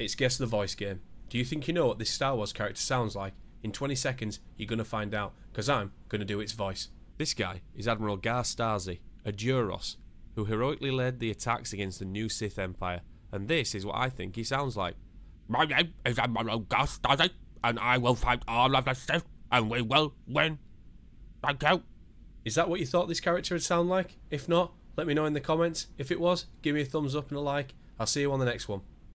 It's Guess the Voice game. Do you think you know what this Star Wars character sounds like? In 20 seconds, you're going to find out, because I'm going to do its voice. This guy is Admiral Gah Stazi, a Duros, who heroically led the attacks against the new Sith Empire, and this is what I think he sounds like. My name is Admiral Gah Stazi, and I will fight all of the Sith, and we will win. Thank you. Is that what you thought this character would sound like? If not, let me know in the comments. If it was, give me a thumbs up and a like. I'll see you on the next one.